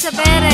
sapere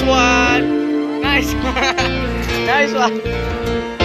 Nice one! Nice one! nice one!